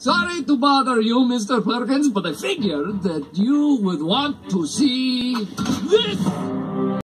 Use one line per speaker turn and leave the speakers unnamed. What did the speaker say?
Sorry to bother you, Mr. Perkins, but I figured that you would want to see this.